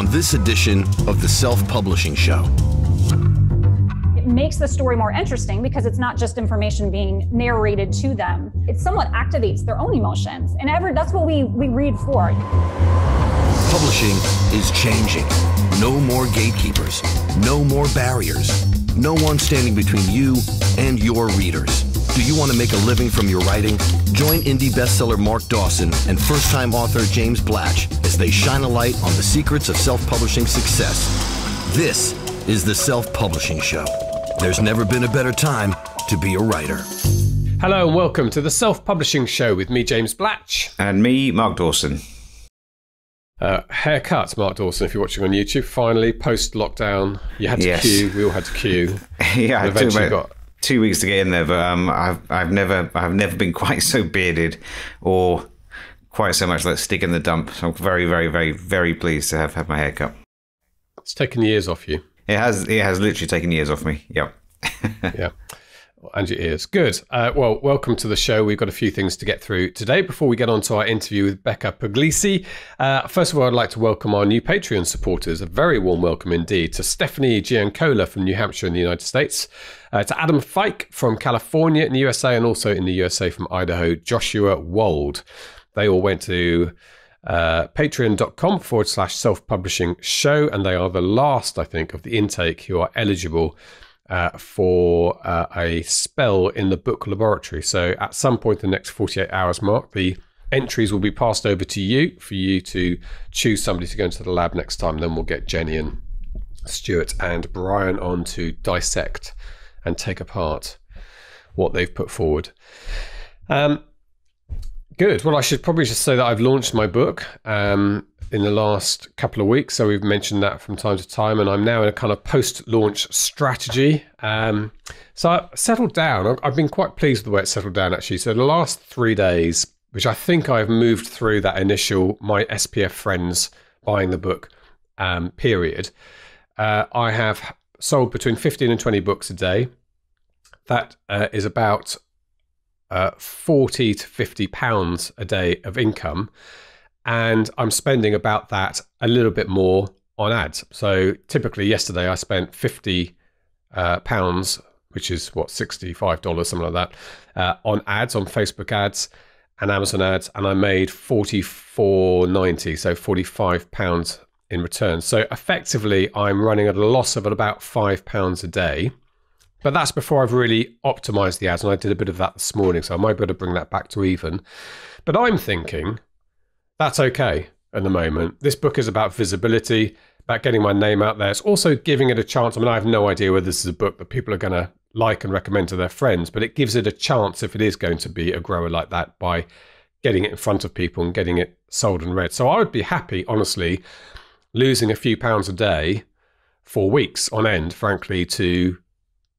on this edition of the Self Publishing Show. It makes the story more interesting because it's not just information being narrated to them. It somewhat activates their own emotions. And ever that's what we, we read for. Publishing is changing. No more gatekeepers, no more barriers, no one standing between you and your readers. Do you want to make a living from your writing? Join indie bestseller Mark Dawson and first time author James Blatch as they shine a light on the secrets of self publishing success. This is the Self Publishing Show. There's never been a better time to be a writer. Hello and welcome to the Self Publishing Show with me, James Blatch. And me, Mark Dawson. Uh, haircut, Mark Dawson, if you're watching on YouTube. Finally, post lockdown, you had to yes. queue. We all had to queue. yeah, I eventually got two weeks to get in there, but um, I've I've never I've never been quite so bearded or quite so much like Stig of the Dump. So I'm very very very very pleased to have had my hair cut. It's taken years off you. It has it has literally taken years off me. Yep. yeah and your ears. Good. Uh, well, welcome to the show. We've got a few things to get through today before we get on to our interview with Becca Puglisi. Uh, first of all, I'd like to welcome our new Patreon supporters. A very warm welcome indeed to Stephanie Giancola from New Hampshire in the United States, uh, to Adam Fike from California in the USA, and also in the USA from Idaho, Joshua Wold. They all went to uh, patreon.com forward slash self publishing show, and they are the last, I think, of the intake who are eligible uh, for uh, a spell in the book laboratory. So at some point in the next 48 hours, Mark, the entries will be passed over to you for you to choose somebody to go into the lab next time. Then we'll get Jenny and Stuart and Brian on to dissect and take apart what they've put forward. Um, good. Well, I should probably just say that I've launched my book. Um, in the last couple of weeks. So we've mentioned that from time to time, and I'm now in a kind of post-launch strategy. Um, so I settled down. I've been quite pleased with the way it settled down actually. So the last three days, which I think I've moved through that initial my SPF friends buying the book um, period, uh, I have sold between 15 and 20 books a day. That uh, is about uh, 40 to 50 pounds a day of income and I'm spending about that a little bit more on ads. So typically, yesterday I spent fifty uh, pounds, which is what sixty five dollars, something like that, uh, on ads on Facebook ads and Amazon ads, and I made forty four ninety, so forty five pounds in return. So effectively, I'm running at a loss of about five pounds a day. But that's before I've really optimized the ads, and I did a bit of that this morning, so I might be able to bring that back to even. But I'm thinking that's okay at the moment. This book is about visibility, about getting my name out there. It's also giving it a chance. I mean, I have no idea whether this is a book that people are going to like and recommend to their friends, but it gives it a chance if it is going to be a grower like that by getting it in front of people and getting it sold and read. So I would be happy, honestly, losing a few pounds a day for weeks on end, frankly, to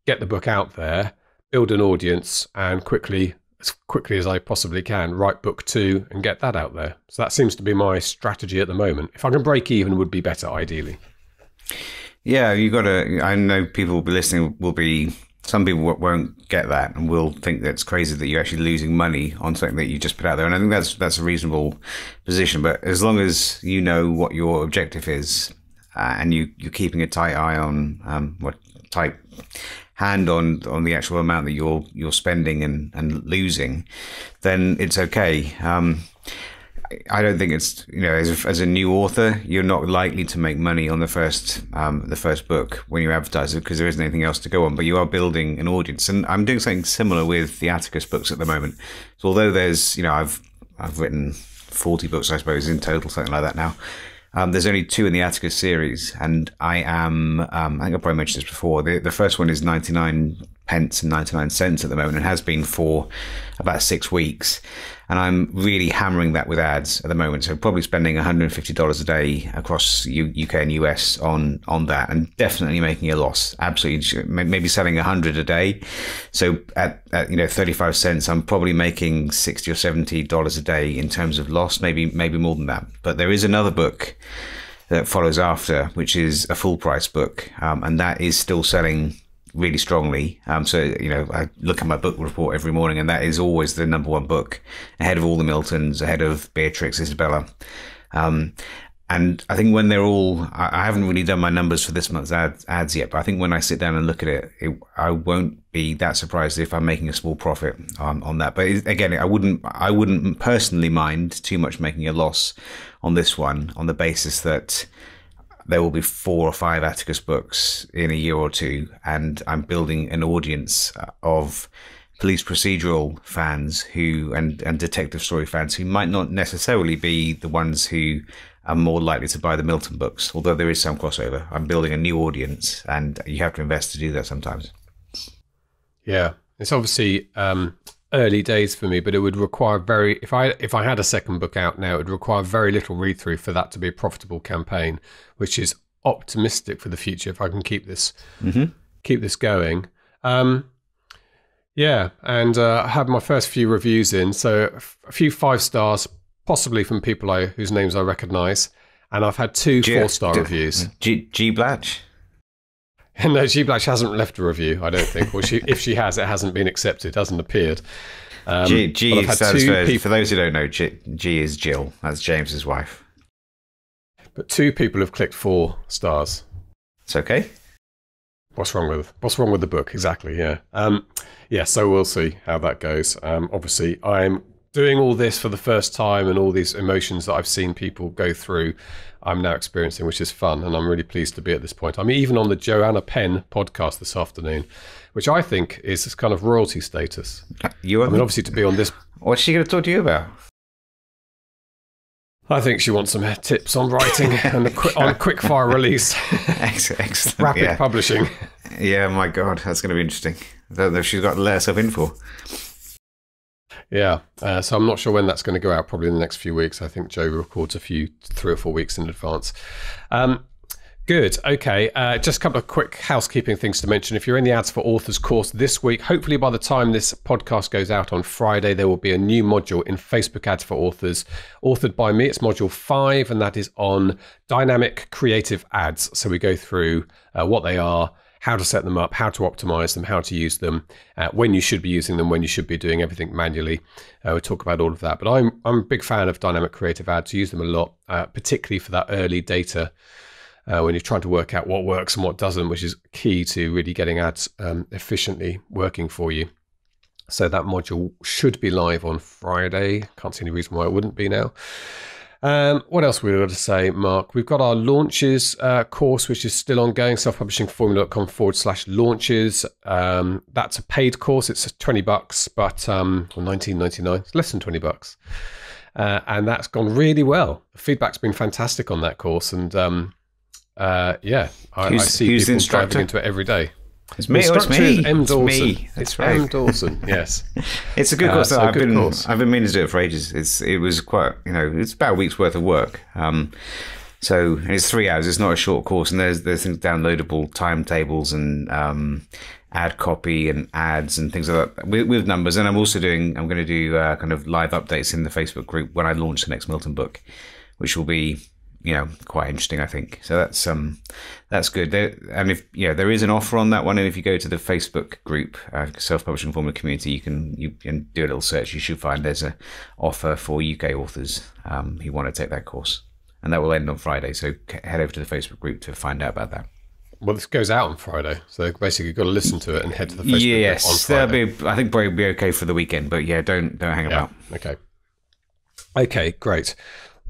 get the book out there, build an audience, and quickly as quickly as I possibly can, write book two and get that out there. So that seems to be my strategy at the moment. If I can break even, would be better, ideally. Yeah, you got to. I know people will be listening. Will be some people won't get that and will think that's crazy that you're actually losing money on something that you just put out there. And I think that's that's a reasonable position. But as long as you know what your objective is uh, and you you're keeping a tight eye on um, what tight hand on on the actual amount that you're you're spending and, and losing, then it's okay. Um, I don't think it's you know as a, as a new author you're not likely to make money on the first um, the first book when you advertise it because there isn't anything else to go on. But you are building an audience, and I'm doing something similar with the Atticus books at the moment. So although there's you know I've I've written 40 books I suppose in total something like that now. Um, there's only two in the Atticus series, and I am, um, I think I probably mentioned this before. The, the first one is 99 pence and 99 cents at the moment and has been for about six weeks. And I'm really hammering that with ads at the moment. So probably spending $150 a day across U- UK and US on, on that and definitely making a loss. Absolutely. Maybe selling 100 a day. So at, at, you know, 35 cents, I'm probably making 60 or $70 a day in terms of loss, maybe, maybe more than that. But there is another book that follows after, which is a full price book. Um, and that is still selling really strongly. Um, so you know, I look at my book report every morning, and that is always the number one book, ahead of all the Miltons, ahead of Beatrix, Isabella. Um, and I think when they're all, I, haven't really done my numbers for this month's ad, ads yet, but I think when I sit down and look at it, it I won't be that surprised if I'm making a small profit um, on that. But again, I wouldn't, I wouldn't personally mind too much making a loss on this one on the basis that there will be four or five Atticus books in a year or two, and I'm building an audience of police procedural fans who and and detective story fans who might not necessarily be the ones who are more likely to buy the Milton books, although there is some crossover. I'm building a new audience, and you have to invest to do that sometimes. Yeah, it's obviously um, early days for me, but it would require very if I if I had a second book out now, it would require very little read through for that to be a profitable campaign, which is optimistic for the future if I can keep this mm-hmm. keep this going. Um, yeah, and uh, I had my first few reviews in, so a few five stars, possibly from people I, whose names I recognise, and I've had two four star reviews. G, G Blatch. no, she hasn't left a review. I don't think. Well, she, if she has, it hasn't been accepted. Hasn't appeared. Um, G, G stands for, people, for those who don't know. G, G is Jill. That's James's wife. But two people have clicked four stars. It's okay. What's wrong with What's wrong with the book? Exactly. Yeah. Um, yeah. So we'll see how that goes. Um, obviously, I'm doing all this for the first time and all these emotions that I've seen people go through, I'm now experiencing, which is fun. And I'm really pleased to be at this point. I'm even on the Joanna Penn podcast this afternoon, which I think is this kind of royalty status. You I mean, obviously, to be on this. What's she going to talk to you about? I think she wants some tips on writing and a quick, on quick fire release. Excellent. Rapid yeah. publishing. Yeah, my God, that's going to be interesting. I don't know if she's got to let herself in for. Yeah, uh, so I'm not sure when that's going to go out. Probably in the next few weeks. I think Joe records a few three or four weeks in advance. Um, Good. Okay. Uh, just a couple of quick housekeeping things to mention. If you're in the Ads for Authors course this week, hopefully by the time this podcast goes out on Friday, there will be a new module in Facebook Ads for Authors, authored by me. It's module five, and that is on dynamic creative ads. So we go through uh, what they are, how to set them up, how to optimize them, how to use them, uh, when you should be using them, when you should be doing everything manually. Uh, we'll talk about all of that. But I'm I'm a big fan of dynamic creative ads. Use them a lot, uh, particularly for that early data. Uh, when you're trying to work out what works and what doesn't, which is key to really getting ads um, efficiently working for you. So that module should be live on Friday. Can't see any reason why it wouldn't be now. Um, what else we got to say, Mark? We've got our launches uh, course, which is still ongoing, selfpublishingformula.com forward slash launches. Um, that's a paid course. It's 20 bucks, but um, 19.99. It's less than 20 bucks. Uh, and that's gone really well. The feedback's been fantastic on that course. And um, uh, yeah, I, I see people diving into it every day. It's me. Oh, it's me. M. Dawson. It's me. That's it's right. M. Dawson. Yes. it's a good uh, course. I've been course. I've been meaning to do it for ages. It's it was quite you know it's about a week's worth of work. Um, so it's three hours. It's not a short course, and there's there's things downloadable timetables and um, ad copy and ads and things like that with, with numbers. And I'm also doing I'm going to do uh, kind of live updates in the Facebook group when I launch the next Milton book, which will be you know quite interesting I think so that's um that's good there, and if yeah there is an offer on that one and if you go to the Facebook group uh, self-publishing formula community you can you can do a little search you should find there's a offer for UK authors um, who want to take that course and that will end on Friday so head over to the Facebook group to find out about that well, this goes out on Friday, so basically you've got to listen to it and head to the Facebook yes, on Friday. Yes, I think probably be okay for the weekend, but yeah, don't don't hang yeah. about. Okay. Okay, great.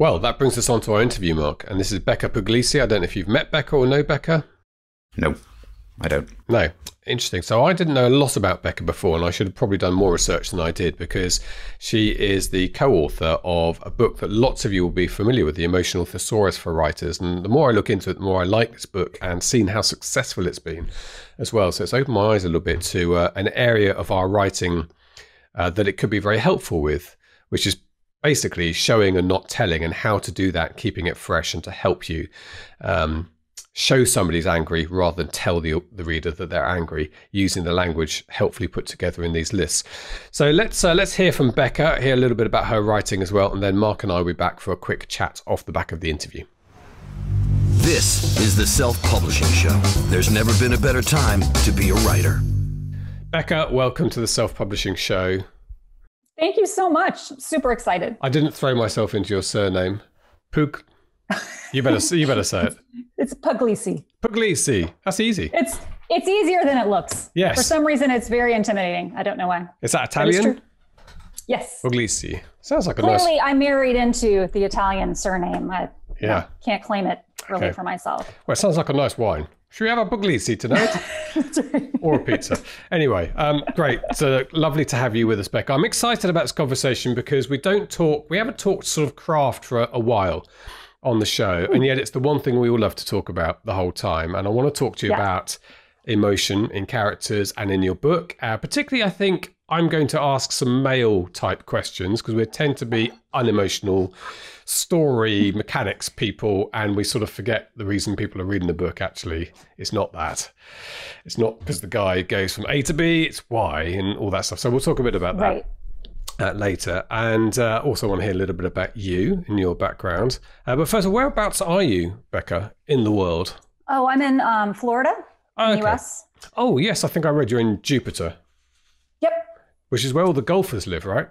Well, that brings us on to our interview, Mark. And this is Becca Puglisi. I don't know if you've met Becca or know Becca. No, I don't. No. Interesting. So I didn't know a lot about Becca before, and I should have probably done more research than I did because she is the co author of a book that lots of you will be familiar with, The Emotional Thesaurus for Writers. And the more I look into it, the more I like this book and seen how successful it's been as well. So it's opened my eyes a little bit to uh, an area of our writing uh, that it could be very helpful with, which is basically showing and not telling and how to do that, keeping it fresh and to help you um, show somebody's angry rather than tell the, the reader that they're angry using the language helpfully put together in these lists. So let's uh, let's hear from Becca, hear a little bit about her writing as well, and then Mark and I will be back for a quick chat off the back of the interview. This is the Self Publishing Show. There's never been a better time to be a writer. Becca, welcome to the Self Publishing Show. Thank you so much. Super excited. I didn't throw myself into your surname. Pug. You better you better say it. It's Puglisi. Puglisi. That's easy. It's it's easier than it looks. Yes. For some reason, it's very intimidating. I don't know why. Is that Italian? Yes. Puglisi. Sounds like a nice. Clearly, I married into the Italian surname. I Yeah. can't claim it really Okay. for myself. Well, it sounds like a nice wine. Should we have a Puglisi tonight? or a pizza. Anyway, um, great. So lovely to have you with us, Becca. I'm excited about this conversation because we don't talk, we haven't talked sort of craft for a, a while on the show. And yet it's the one thing we all love to talk about the whole time. And I want to talk to you Yeah. about emotion in characters and in your book. Uh, particularly, I think I'm going to ask some male type questions because we tend to be unemotional story mechanics people and we sort of forget the reason people are reading the book actually. It's not that. It's not because the guy goes from a to b it's why and all that stuff. So we'll talk a bit about that uh, later. And uh, also want to hear a little bit about you and your background. Uh, but first of whereabouts are you becca in the world? Oh, I'm in um, Florida, in Okay. the US. oh yes i think i read you're in jupiter. Yep. which is where all the golfers live right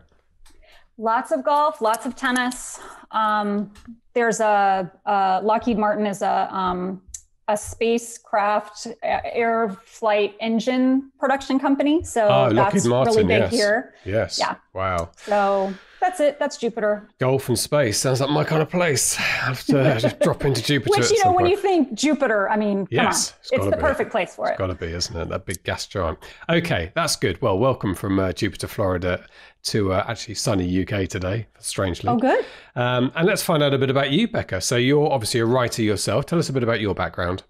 Lots of golf, lots of tennis. Um, there's a, uh Lockheed Martin is a um, a spacecraft uh, air flight engine production company. So oh that's lockheed martin really big yes here. yes Yeah. Wow So that's it. That's Jupiter. golf and space sounds like my kind of place i have to just drop into jupiter Which you know, when point. you think Jupiter, I mean, Yes, come it's on, it's the be. perfect place for it. It's got to be, isn't it? That big gas giant. Okay, that's good. Well, welcome from uh, Jupiter, Florida, to uh, actually sunny UK today. Strangely. Oh, good. Um, and let's find out a bit about you, Becca. So you're obviously a writer yourself. Tell us a bit about your background.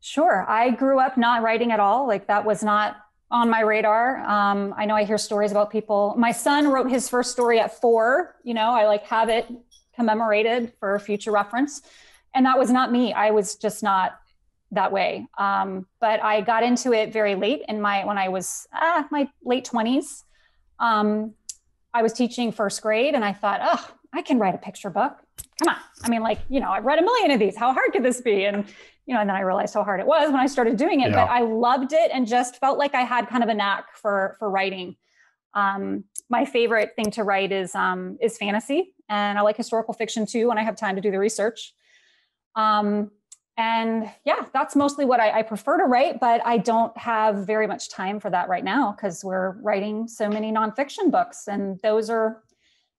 Sure. I grew up not writing at all. Like that was not on my radar. Um, I know I hear stories about people. My son wrote his first story at four. You know, I like have it commemorated for future reference. And that was not me. I was just not that way. Um, but I got into it very late in my when I was ah, my late twenties. Um, I was teaching first grade, and I thought, oh, I can write a picture book. Come on. I mean, like you know, I've read a million of these. How hard could this be? And you know, and then I realized how hard it was when I started doing it. Yeah. But I loved it and just felt like I had kind of a knack for for writing. Um, my favorite thing to write is um, is fantasy, and I like historical fiction too when I have time to do the research. Um, and yeah, that's mostly what I, I prefer to write, but I don't have very much time for that right now because we're writing so many nonfiction books, and those are,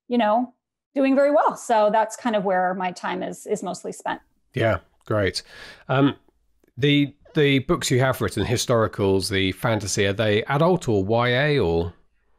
you know, doing very well. So that's kind of where my time is is mostly spent. Yeah, great. Um, the the books you have written, historicals, the fantasy, are they adult or YA or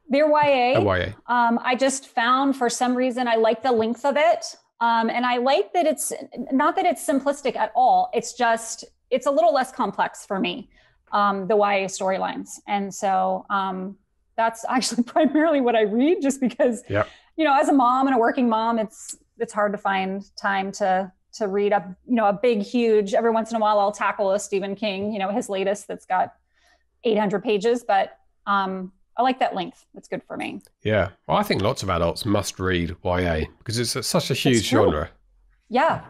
They're YA. oh, YA? Um, I just found for some reason I like the length of it. Um, and I like that it's not that it's simplistic at all. It's just, it's a little less complex for me, um, the YA storylines. And so um, that's actually primarily what I read just because, Yep. you know, as a mom and a working mom, it's, it's hard to find time to, to read a, you know, a big, huge, every once in a while I'll tackle a Stephen King, you know, his latest that's got 800 pages, but um, I like that length. It's good for me. Yeah. Well, I think lots of adults must read YA because it's such a huge genre. Yeah,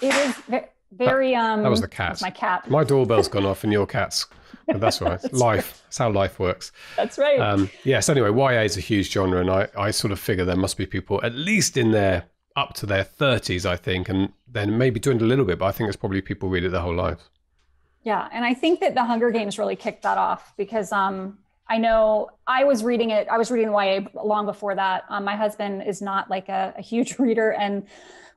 it is ve- very. um, that was the cat. my cat. My doorbell's gone off and your cat's. But that's right. That's life. That's how life works. That's right. Um, yes. Anyway, YA is a huge genre, and I, I sort of figure there must be people at least in their up to their thirties, I think, and then maybe dwindle a little bit. But I think it's probably people read it their whole lives. yeah, and I think that the Hunger Games really kicked that off because um, I know I was reading it. I was reading YA long before that. Um, my husband is not like a, a huge reader, and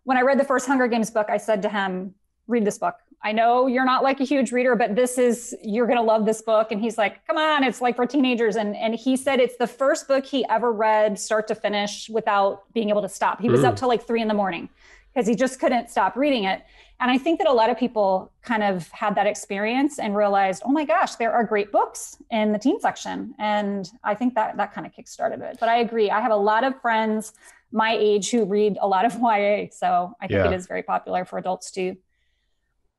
when I read the first Hunger Games book, I said to him, "Read this book. I know you're not like a huge reader, but this is you're gonna love this book." And he's like, "Come on, it's like for teenagers." And and he said it's the first book he ever read start to finish without being able to stop. He was Mm. up till like three in the morning because he just couldn't stop reading it. And I think that a lot of people kind of had that experience and realized, oh my gosh, there are great books in the teen section. And I think that that kind of kickstarted it. But I agree. I have a lot of friends my age who read a lot of YA. So I think Yeah. it is very popular for adults too.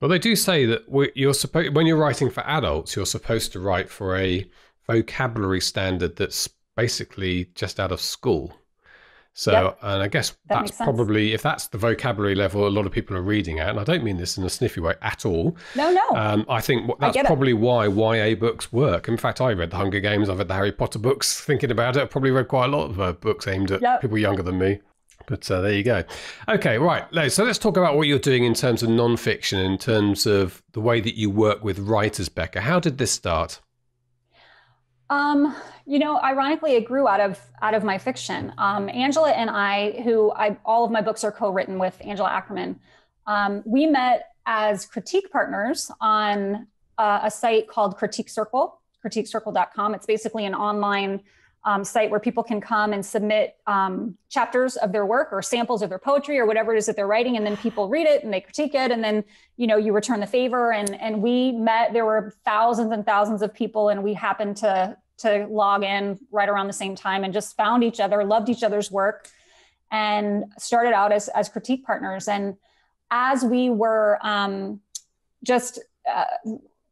Well, they do say that you're supposed when you're writing for adults, you're supposed to write for a vocabulary standard that's basically just out of school. So, Yep. and I guess That that's probably if that's the vocabulary level a lot of people are reading at, and I don't mean this in a sniffy way at all. No, no. Um, I think wh- I that's it. probably why YA books work. In fact, I read the Hunger Games. I've read the Harry Potter books. Thinking about it, I've probably read quite a lot of uh, books aimed at Yep. people younger than me. But uh, there you go. Okay, right. So let's talk about what you're doing in terms of nonfiction, in terms of the way that you work with writers, Becca. How did this start? Um, you know, ironically, it grew out of out of my fiction. Um, Angela and I, who I all of my books are co-written with Angela Ackerman. Um, we met as critique partners on uh, a site called Critique Circle, critiquecircle.com. It's basically an online um, site where people can come and submit um, chapters of their work or samples of their poetry or whatever it is that they're writing, and then people read it and they critique it, and then you know you return the favor. And and we met. There were thousands and thousands of people, and we happened to to log in right around the same time and just found each other, loved each other's work, and started out as as critique partners. And as we were um, just uh,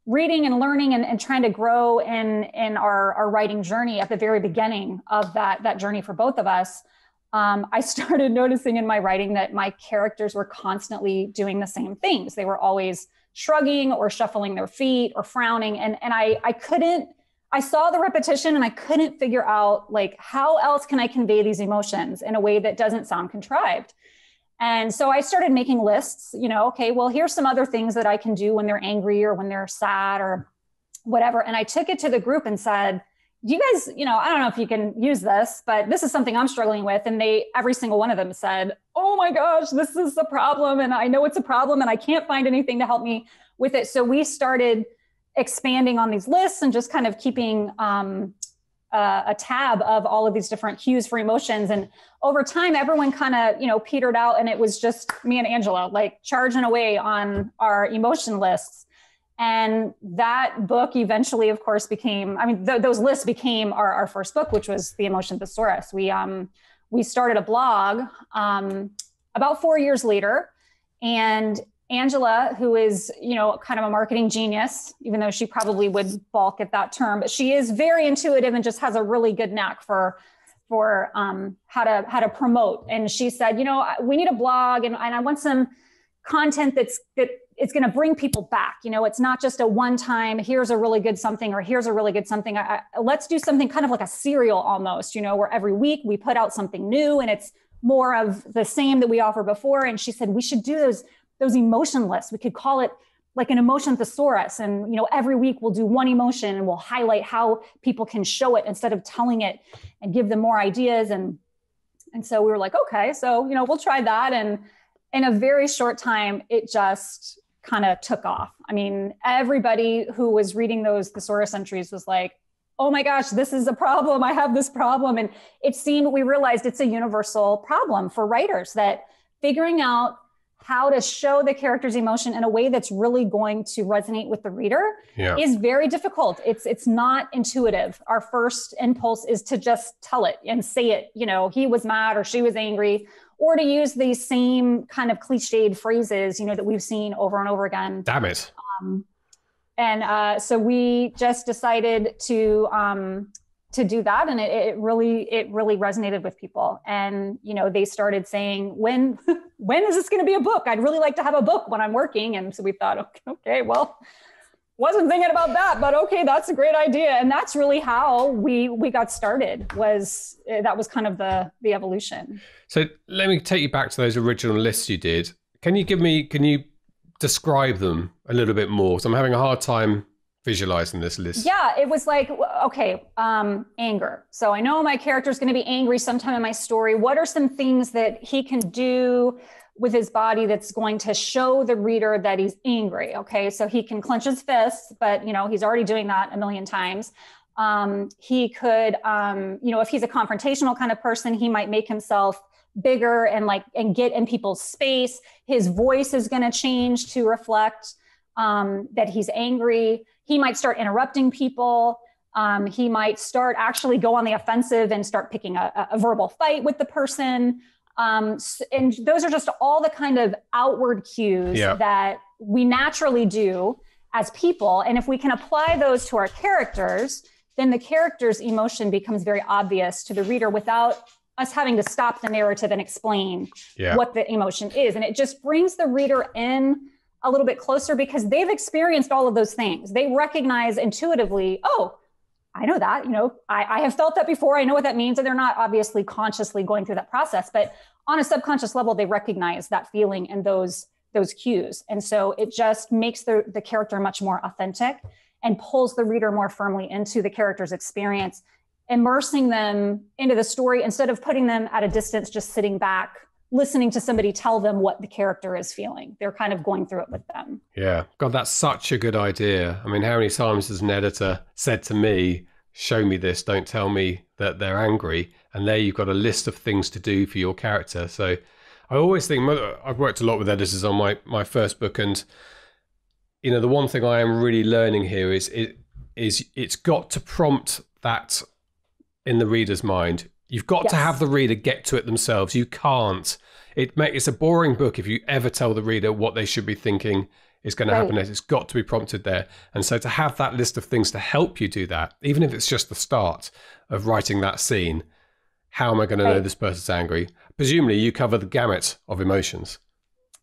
reading and learning and, and, trying to grow in in our, our writing journey at the very beginning of that that journey for both of us um, i started noticing in my writing that my characters were constantly doing the same things. They were always shrugging or shuffling their feet or frowning. And and i i couldn't i saw the repetition and i couldn't figure out like how else can i convey these emotions in a way that doesn't sound contrived and so I started making lists, you know, okay, well, here's some other things that I can do when they're angry or when they're sad or whatever. And I took it to the group and said, you guys, you know, I don't know if you can use this, but this is something I'm struggling with. And they, every single one of them said, Oh my gosh, this is a problem. And I know it's a problem and I can't find anything to help me with it. So we started expanding on these lists and just kind of keeping um, uh, a tab of all of these different cues for emotions. And over time, everyone kind of, you know, petered out and it was just me and Angela like charging away on our emotion lists. And that book eventually, of course, became, I mean, th- those lists became our, our first book, which was The Emotion Thesaurus. We, um, we started a blog um, about four years later. And Angela, who is, you know, kind of a marketing genius, even though she probably would balk at that term, but she is very intuitive and just has a really good knack for for um, how to how to promote. And she said, you know, we need a blog, and, and I want some content that's that it's going to bring people back. You know, it's not just a one time. Here's a really good something, or here's a really good something. I, I, let's do something kind of like a serial almost. You know, where every week we put out something new, and it's more of the same that we offer before. And she said we should do those those emotion lists. We could call it like an emotion thesaurus. And, you know, every week we'll do one emotion and we'll highlight how people can show it instead of telling it and give them more ideas. And, and so we were like, okay, so, you know, we'll try that. And in a very short time, it just kind of took off. I mean, everybody who was reading those thesaurus entries was like, oh my gosh, this is a problem. I have this problem. And it seemed, we realized it's a universal problem for writers that figuring out how to show the character's emotion in a way that's really going to resonate with the reader yeah. is very difficult. It's it's not intuitive. Our first impulse is to just tell it and say it, you know, he was mad or she was angry or to use these same kind of cliched phrases, you know, that we've seen over and over again. Damn it. Um, and uh, so we just decided to um, to do that and it, it, really it really resonated with people and you know they started saying when when is this going to be a book? I'd really like to have a book when i'm working. And so we thought okay, okay well wasn't thinking about that but okay that's a great idea. And that's really how we we got started was eh, that was kind of the the evolution. So let me take you back to those original lists you did. Can you give me can you describe them a little bit more? So i'm having a hard time visualizing this list? Yeah, it was like, okay, um, anger. So I know my character is going to be angry sometime in my story. What are some things that he can do with his body that's going to show the reader that he's angry? Okay, so he can clench his fists, but you know he's already doing that a million times. Um, he could, um, you know, if he's a confrontational kind of person, he might make himself bigger and like and get in people's space. His voice is going to change to reflect um, that he's angry he might start interrupting people. Um, he might start actually go on the offensive and start picking a, a verbal fight with the person. Um, and those are just all the kind of outward cues yeah. that we naturally do as people. And if we can apply those to our characters, then the character's emotion becomes very obvious to the reader without us having to stop the narrative and explain yeah. what the emotion is. And it just brings the reader in a little bit closer because they've experienced all of those things. They recognize intuitively, oh, I know that, you know, I, I, have felt that before. I know what that means. And they're not obviously consciously going through that process, but on a subconscious level they recognize that feeling and those those cues and so it just makes the the character much more authentic and pulls the reader more firmly into the character's experience immersing them into the story instead of putting them at a distance just sitting back listening to somebody tell them what the character is feeling. They're kind of going through it with them. Yeah. God, that's such a good idea. I mean, how many times has an editor said to me, show me this, don't tell me that they're angry? And there you've got a list of things to do for your character. So I always think, I've worked a lot with editors on my, my first book. And, you know, the one thing I am really learning here is it is it's got to prompt that in the reader's mind You've got yes. to have the reader get to it themselves. You can't. It make, it's a boring book if you ever tell the reader what they should be thinking is going to happen. It's got to be prompted there. And so to have that list of things to help you do that, even if it's just the start of writing that scene, how am I going to right. know this person's angry? Presumably, you cover the gamut of emotions.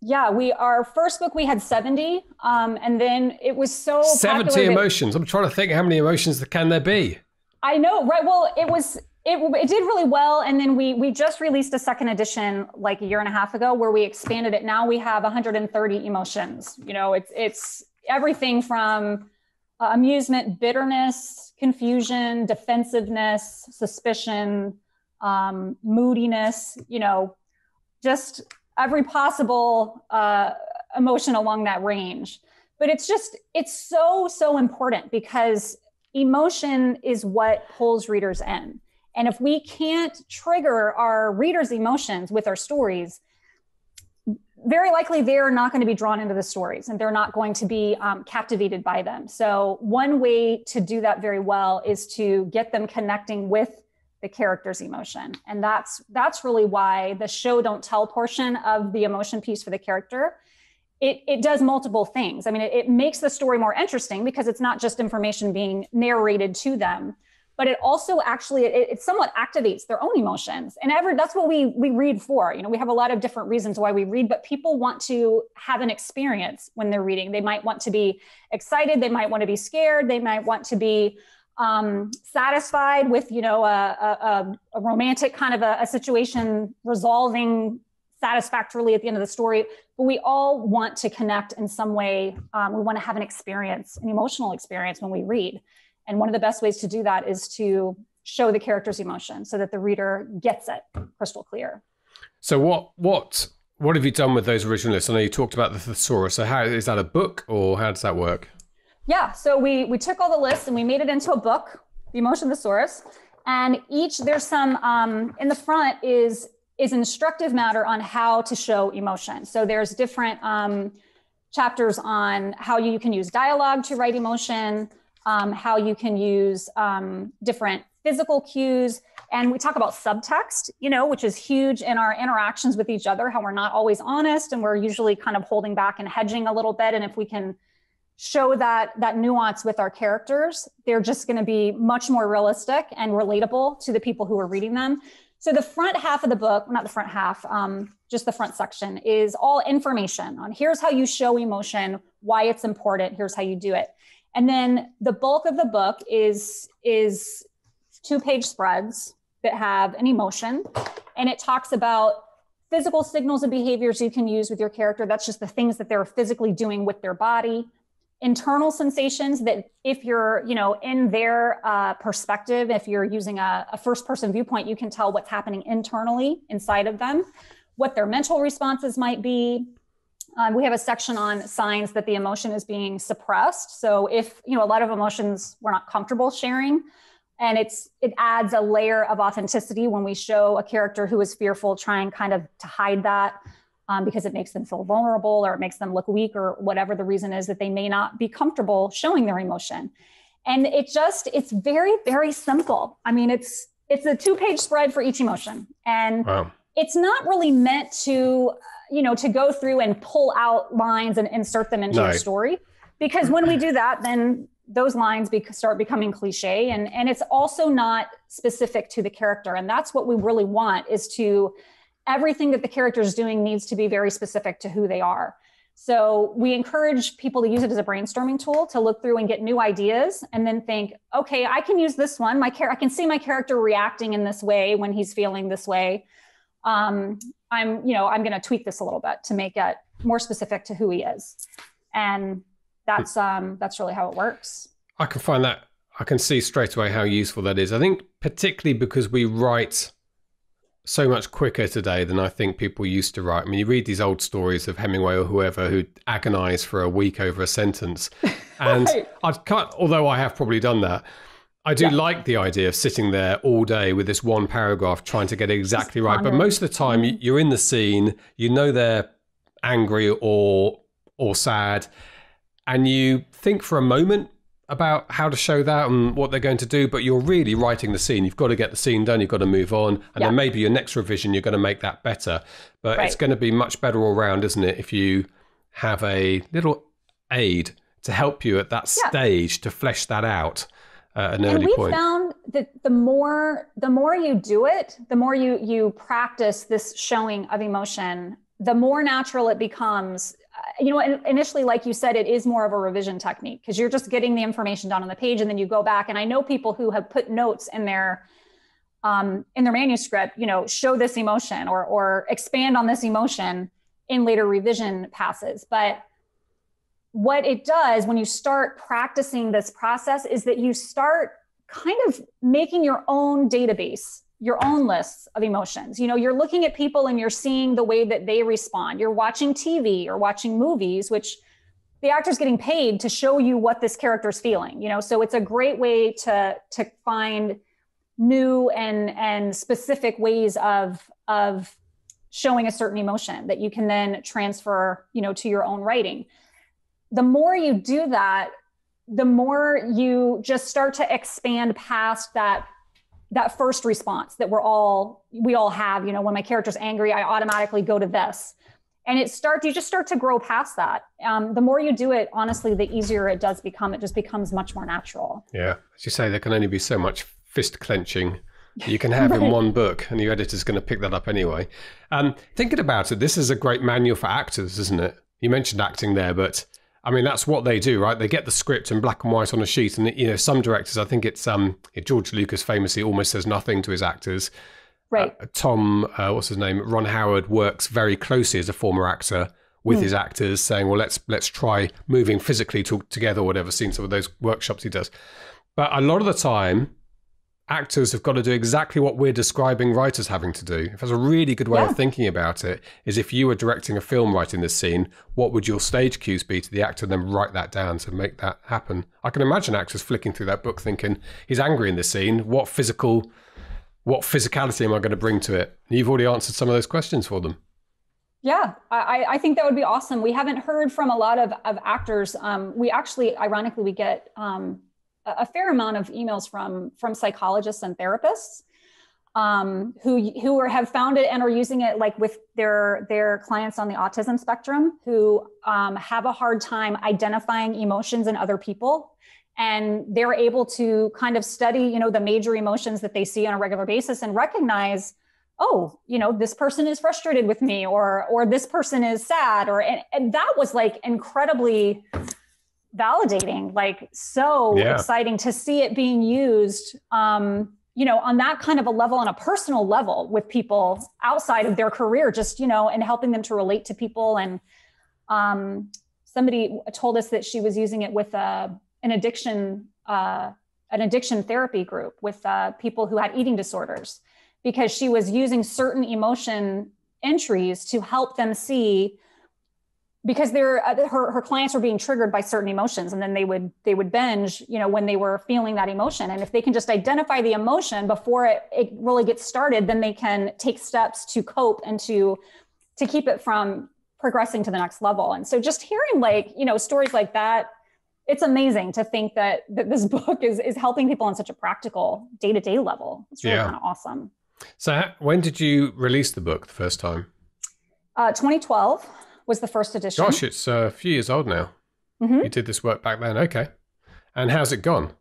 Yeah, we our first book we had seventy, um, and then it was so seventy emotions. I'm trying to think how many emotions can there be. I know, right? Well, it was it, it did really well and then we we just released a second edition like a year and a half ago where we expanded it. Now we have 130 emotions. You know it's it's everything from uh, amusement bitterness confusion defensiveness suspicion um, moodiness you know just every possible uh, emotion along that range. But it's just it's so so important because emotion is what pulls readers in and if we can't trigger our readers' emotions with our stories, very likely they're not going to be drawn into the stories and they're not going to be um, captivated by them. So, one way to do that very well is to get them connecting with the character's emotion. And that's that's really why the show don't tell portion of the emotion piece for the character it, it does multiple things. I mean, it, it makes the story more interesting because it's not just information being narrated to them, but it also actually it, it, somewhat activates their own emotions. And ever that's what we we read for. You know we have a lot of different reasons why we read but people want to have an experience when they're reading. They might want to be excited. They might want to be scared. They might want to be um, satisfied with you know a, a, a romantic kind of a, a situation resolving satisfactorily at the end of the story. But we all want to connect in some way. Um, we want to have an experience an emotional experience when we read and one of the best ways to do that is to show the character's emotion so that the reader gets it crystal clear. So what what what have you done with those original lists? I know you talked about the thesaurus. So how is that a book or how does that work? Yeah, so we we took all the lists and we made it into a book, the Emotion Thesaurus, and each there's some um, in the front is is instructive matter on how to show emotion. So there's different um, chapters on how you can use dialogue to write emotion, um, how you can use um, different physical cues. And we talk about subtext, you know, which is huge in our interactions with each other, how we're not always honest and we're usually kind of holding back and hedging a little bit. And if we can show that that nuance with our characters, they're just going to be much more realistic and relatable to the people who are reading them. So the front half of the book, not the front half, um, just the front section, is all information on here's how you show emotion, why it's important, here's how you do it. And then the bulk of the book is is two page spreads that have an emotion. And it talks about physical signals and behaviors you can use with your character. That's just the things that they're physically doing with their body. Internal sensations that if you're you know in their uh, perspective if you're using a, a first person viewpoint you can tell what's happening internally inside of them what their mental responses might be um, we have a section on signs that the emotion is being suppressed. So if you know a lot of emotions we're not comfortable sharing, and it's it adds a layer of authenticity when we show a character who is fearful, trying kind of to hide that um, because it makes them feel vulnerable or it makes them look weak or whatever the reason is that they may not be comfortable showing their emotion. And it just it's very very simple. I mean it's it's a two page spread for each emotion, and wow. it's not really meant to you know, to go through and pull out lines and insert them into no. your story. Because when we do that, then those lines be, start becoming cliche and, and it's also not specific to the character. And that's what we really want is to everything that the character is doing needs to be very specific to who they are. So we encourage people to use it as a brainstorming tool to look through and get new ideas and then think, okay, I can use this one. My char- I can see my character reacting in this way when he's feeling this way um, I'm, you know, I'm going to tweak this a little bit to make it more specific to who he is. And that's, um, that's really how it works. I can find that. I can see straight away how useful that is. I think particularly because we write so much quicker today than I think people used to write. I mean, you read these old stories of Hemingway or whoever who agonized for a week over a sentence. And right. I can't, although I have probably done that, I do yeah. like the idea of sitting there all day with this one paragraph trying to get it exactly right. But most of the time, mm-hmm. you're in the scene, you know they're angry or or sad, and you think for a moment about how to show that and what they're going to do, but you're really writing the scene. You've got to get the scene done. You've got to move on, and yeah. then maybe your next revision you're going to make that better. But right. it's going to be much better all round, isn't it? If you have a little aid to help you at that yeah. stage to flesh that out uh, an and we point. found that the more the more you do it, the more you you practice this showing of emotion, the more natural it becomes. Uh, you know, initially, like you said, it is more of a revision technique because you're just getting the information down on the page, and then you go back. And I know people who have put notes in their um, in their manuscript, you know, show this emotion or or expand on this emotion in later revision passes, but what it does when you start practicing this process is that you start kind of making your own database your own lists of emotions. You know you're looking at people and you're seeing the way that they respond. You're watching tv or watching movies which the actor's getting paid to show you what this character's feeling you know? So it's a great way to to find new and and specific ways of of showing a certain emotion that you can then transfer you know to your own writing the more you do that, the more you just start to expand past that that first response that we're all we all have. You know when my character's angry i automatically go to this. And it starts you just start to grow past that. Um, the more you do it honestly the easier it does become. It just becomes much more natural. Yeah. As you say there can only be so much fist clenching you can have right. in one book and your editor's going to pick that up anyway. Um, thinking about it this is a great manual for actors isn't it? You mentioned acting there but I mean, that's what they do, right? They get the script in black and white on a sheet, and you know, some directors, I think it's um, George Lucas famously almost says nothing to his actors. Right. Uh, Tom, uh, what's his name? Ron Howard works very closely as a former actor with mm. his actors, saying, "Well, let's let's try moving physically to, together, whatever." Seen some of those workshops he does, but a lot of the time, actors have got to do exactly what we're describing writers having to do. If there's a really good way yeah. of thinking about it, is if you were directing a film writing this scene, what would your stage cues be to the actor, and then write that down to make that happen? I can imagine actors flicking through that book thinking, he's angry in this scene. What physical, what physicality am I going to bring to it? And you've already answered some of those questions for them. Yeah, I, I think that would be awesome. We haven't heard from a lot of, of actors. Um, we actually, ironically, we get um, a fair amount of emails from from psychologists and therapists um, who who are, have found it and are using it like with their their clients on the autism spectrum who um, have a hard time identifying emotions in other people. And they're able to kind of study you know the major emotions that they see on a regular basis and recognize oh you know this person is frustrated with me or or this person is sad or and, and that was like incredibly validating, like so yeah. exciting to see it being used. Um, you know, on that kind of a level, on a personal level, with people outside of their career, just you know, and helping them to relate to people. And um, somebody told us that she was using it with uh, an addiction, uh, an addiction therapy group with uh, people who had eating disorders, because she was using certain emotion entries to help them see because they're uh, her, her clients were being triggered by certain emotions and then they would they would binge you know when they were feeling that emotion. And if they can just identify the emotion before it, it really gets started then they can take steps to cope and to to keep it from progressing to the next level. And so just hearing like you know stories like that it's amazing to think that that this book is is helping people on such a practical day-to-day level. It's really yeah. kind of awesome. So when did you release the book the first time? Uh, 2012 was the first edition. Gosh, it's a few years old now. Mm-hmm. You did this work back then. Okay. And how's it gone?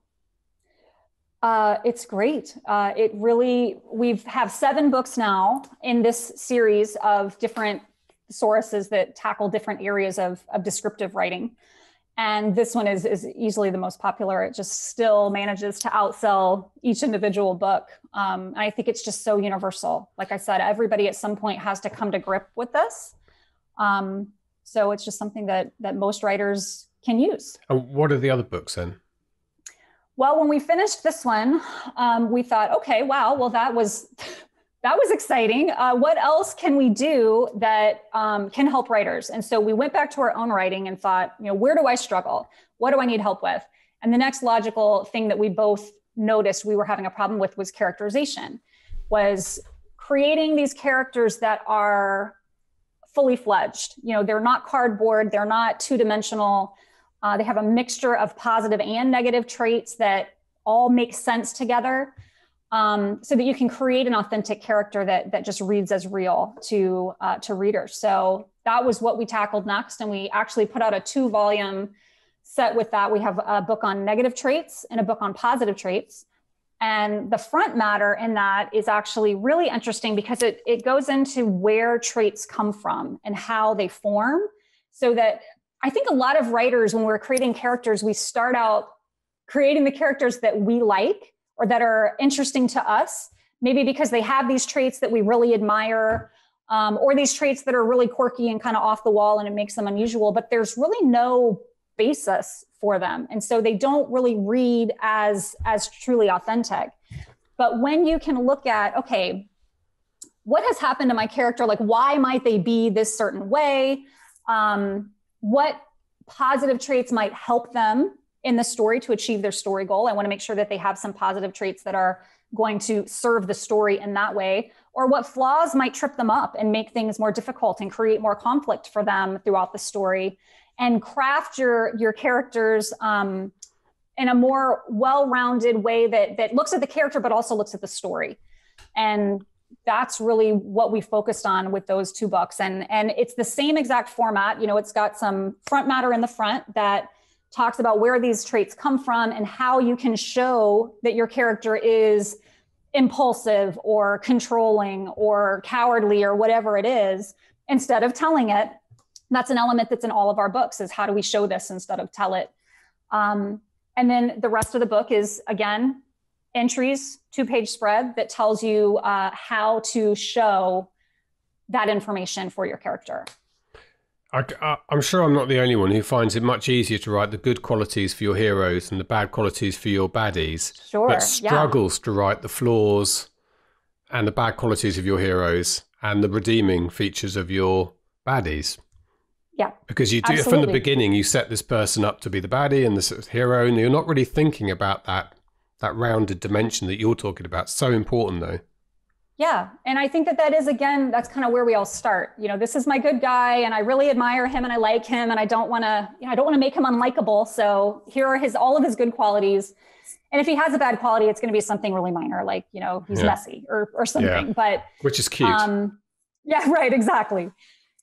Uh, it's great. Uh, it really, we've have seven books now in this series of different sources that tackle different areas of, of descriptive writing. And this one is, is easily the most popular. It just still manages to outsell each individual book. Um, I think it's just so universal. Like I said, everybody at some point has to come to grip with this. Um, so it's just something that that most writers can use. And what are the other books then? Well, when we finished this one, um, we thought, okay, wow, well that was that was exciting. Uh, what else can we do that um, can help writers? And so we went back to our own writing and thought, you know, where do I struggle? What do I need help with? And the next logical thing that we both noticed we were having a problem with was characterization, was creating these characters that are fully fledged. You know, they're not cardboard, they're not two dimensional. Uh, they have a mixture of positive and negative traits that all make sense together um, so that you can create an authentic character that, that just reads as real to, uh, to readers. So that was what we tackled next. And we actually put out a two volume set with that. We have a book on negative traits and a book on positive traits. And the front matter in that is actually really interesting because it, it goes into where traits come from and how they form. So that I think a lot of writers, when we're creating characters, we start out creating the characters that we like or that are interesting to us, maybe because they have these traits that we really admire. Um, or these traits that are really quirky and kind of off the wall and it makes them unusual, but there's really no basis for them. And so they don't really read as as truly authentic. But when you can look at okay what has happened to my character? Like why might they be this certain way? Um, what positive traits might help them in the story to achieve their story goal? I want to make sure that they have some positive traits that are going to serve the story in that way. Or what flaws might trip them up and make things more difficult and create more conflict for them throughout the story and craft your your characters um, in a more well-rounded way that that looks at the character but also looks at the story. And that's really what we focused on with those two books. And and it's the same exact format. You know it's got some front matter in the front that talks about where these traits come from and how you can show that your character is impulsive or controlling or cowardly or whatever it is instead of telling it that's an element that's in all of our books is how do we show this instead of tell it um, and then the rest of the book is again entries two page spread that tells you uh, how to show that information for your character I, am sure I'm not the only one who finds it much easier to write the good qualities for your heroes and the bad qualities for your baddies. Sure. But struggles yeah. to write the flaws and the bad qualities of your heroes and the redeeming features of your baddies. Yeah. Because you do Absolutely. from the beginning, you set this person up to be the baddie and the hero, and you're not really thinking about that that rounded dimension that you're talking about. So important, though. Yeah, and I think that that is again, that's kind of where we all start. You know, this is my good guy, and I really admire him, and I like him, and I don't want to, you know, I don't want to make him unlikable. So here are his all of his good qualities. And if he has a bad quality, it's going to be something really minor, like you know, he's yeah. messy or or something. Yeah. But which is cute. Um, yeah, right, exactly.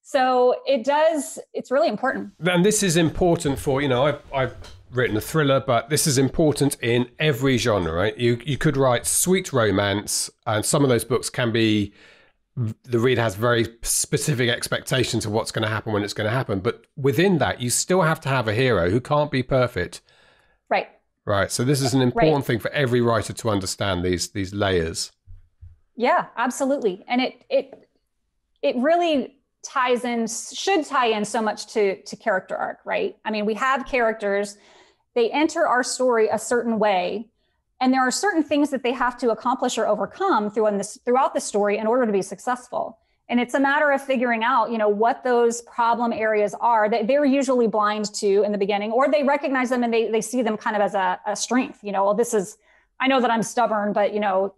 So it does, it's really important. And this is important for, you know, I've, I've written a thriller, but this is important in every genre, right? You, you could write sweet romance, and some of those books can be, the reader has very specific expectations of what's going to happen when it's going to happen. But within that, you still have to have a hero who can't be perfect. Right. Right. So this is an important right. thing for every writer to understand these these layers. Yeah, absolutely. And it it it really ties in should tie in so much to to character arc right? I mean we have characters they enter our story a certain way and there are certain things that they have to accomplish or overcome throughout this throughout the story in order to be successful. And it's a matter of figuring out you know what those problem areas are that they're usually blind to in the beginning or they recognize them and they, they see them kind of as a, a strength you know well this is i know that i'm stubborn but you know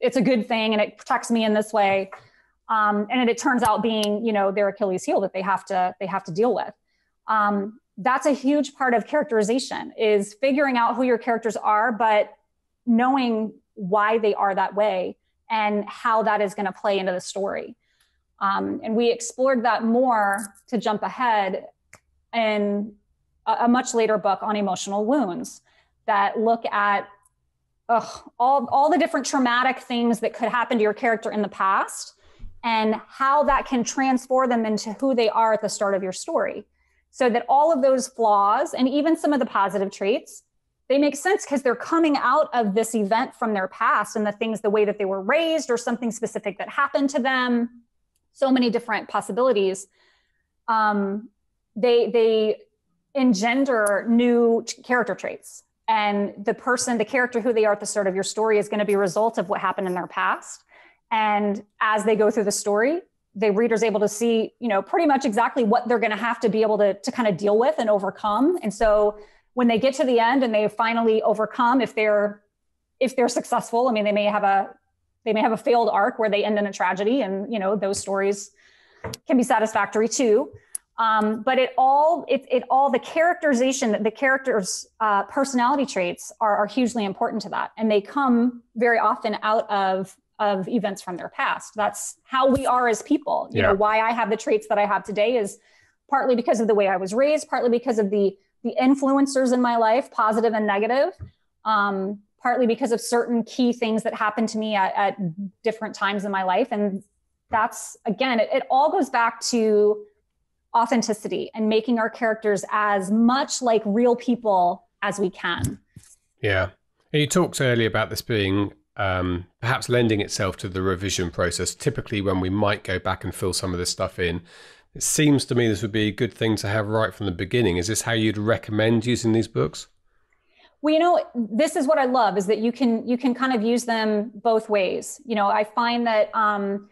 it's a good thing and it protects me in this way um, and it turns out being you know their achilles heel that they have to they have to deal with. Um, that's a huge part of characterization is figuring out who your characters are but knowing why they are that way and how that is going to play into the story. Um, and we explored that more to jump ahead in a, a much later book on emotional wounds that look at ugh, all, all the different traumatic things that could happen to your character in the past and how that can transform them into who they are at the start of your story. so that all of those flaws and even some of the positive traits they make sense because they're coming out of this event from their past and the things the way that they were raised or something specific that happened to them. So many different possibilities. Um, they they engender new character traits. And the person the character who they are at the start of your story is going to be a result of what happened in their past and as they go through the story the reader's able to see you know pretty much exactly what they're going to have to be able to, to kind of deal with and overcome. And so when they get to the end and they finally overcome if they're if they're successful i mean they may have a they may have a failed arc where they end in a tragedy and you know those stories can be satisfactory too. Um, but it all it, it all the characterization the characters uh, personality traits are, are hugely important to that. And they come very often out of of events from their past that's how we are as people you yeah. know why i have the traits that i have today is partly because of the way i was raised partly because of the the influencers in my life positive and negative um, partly because of certain key things that happened to me at, at different times in my life and that's again it, it all goes back to authenticity and making our characters as much like real people as we can. Yeah. And you talked earlier about this being um, perhaps lending itself to the revision process. Typically, when we might go back and fill some of this stuff in, it seems to me this would be a good thing to have right from the beginning. Is this how you'd recommend using these books? Well, you know, this is what I love is that you can you can kind of use them both ways. You know, I find that um,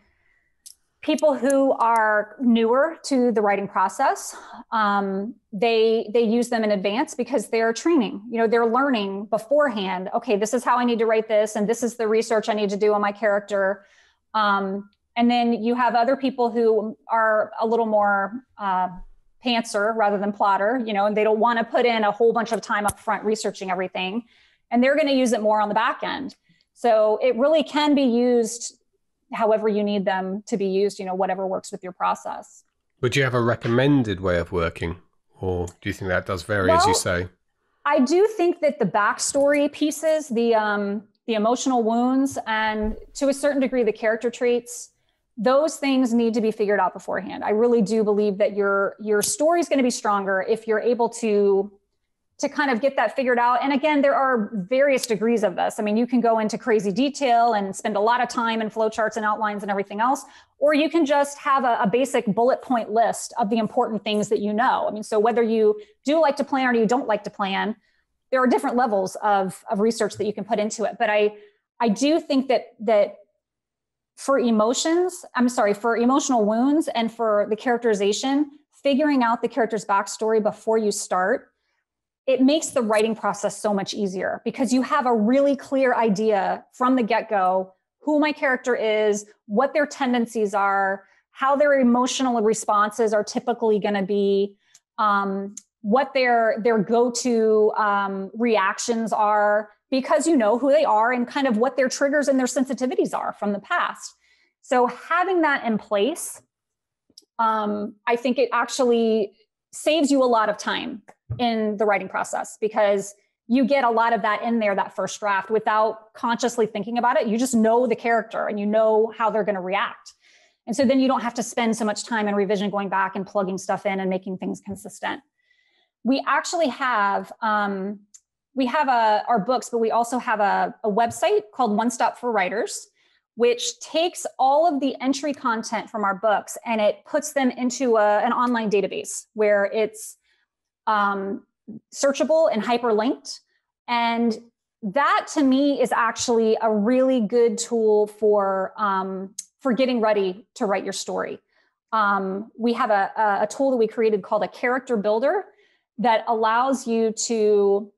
people who are newer to the writing process um, they they use them in advance because they're training you know they're learning beforehand okay this is how i need to write this and this is the research i need to do on my character. Um, and then you have other people who are a little more uh, pantser rather than plotter you know and they don't want to put in a whole bunch of time up front researching everything and they're going to use it more on the back end. So it really can be used however you need them to be used, you know, whatever works with your process. Would you have a recommended way of working? Or do you think that does vary, well, as you say? I do think that the backstory pieces, the um, the emotional wounds, and to a certain degree, the character traits, those things need to be figured out beforehand. I really do believe that your your story is going to be stronger if you're able to to kind of get that figured out. And again, there are various degrees of this. I mean, you can go into crazy detail and spend a lot of time in flowcharts and outlines and everything else, or you can just have a, a, basic bullet point list of the important things that you know. I mean, so whether you do like to plan or you don't like to plan, there are different levels of, of research that you can put into it. But I, I do think that that for emotions, I'm sorry, for emotional wounds and for the characterization, figuring out the character's backstory before you start it makes the writing process so much easier because you have a really clear idea from the get go who my character is, what their tendencies are, how their emotional responses are typically going to be, um, what their their go to um, reactions are, because you know who they are and kind of what their triggers and their sensitivities are from the past. So having that in place, um, I think it actually saves you a lot of time in the writing process because you get a lot of that in there that first draft without consciously thinking about it. You just know the character and you know how they're going to react. And so then you don't have to spend so much time in revision going back and plugging stuff in and making things consistent. We actually have um, we have a, our books but we also have a, a website called one stop for writers which takes all of the entry content from our books and it puts them into a, an online database where it's um, searchable and hyperlinked. And that to me is actually a really good tool for um, for getting ready to write your story. Um, we have a, a tool that we created called a character builder that allows you to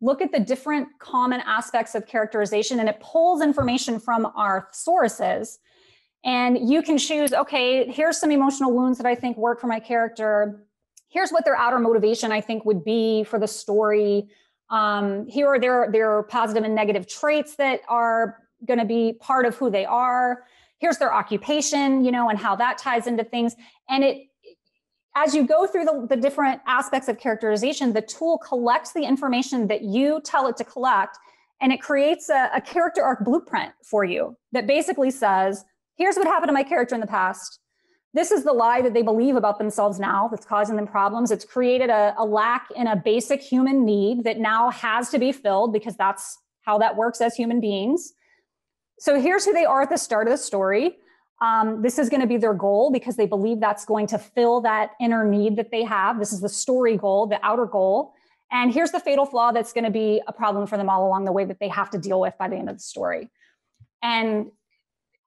look at the different common aspects of characterization and it pulls information from our sources and you can choose okay here's some emotional wounds that i think work for my character here's what their outer motivation I think would be for the story. Um, here are their their positive and negative traits that are going to be part of who they are. Here's their occupation, you know, and how that ties into things. And it, as you go through the, the different aspects of characterization, the tool collects the information that you tell it to collect, and it creates a, a character arc blueprint for you that basically says, here's what happened to my character in the past this is the lie that they believe about themselves now that's causing them problems. It's created a, a lack in a basic human need that now has to be filled because that's how that works as human beings. So here's who they are at the start of the story. Um, this is going to be their goal because they believe that's going to fill that inner need that they have. This is the story goal, the outer goal. And here's the fatal flaw that's going to be a problem for them all along the way that they have to deal with by the end of the story. And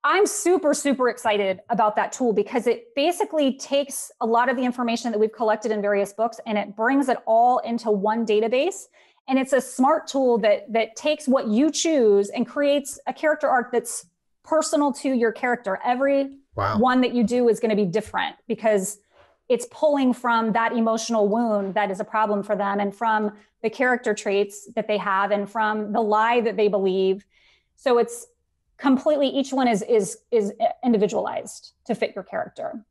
I'm super, super excited about that tool because it basically takes a lot of the information that we've collected in various books and it brings it all into one database. And it's a smart tool that that takes what you choose and creates a character arc that's personal to your character. Every wow. one that you do is going to be different because it's pulling from that emotional wound that is a problem for them and from the character traits that they have and from the lie that they believe. So it's completely each one is is is individualized to fit your character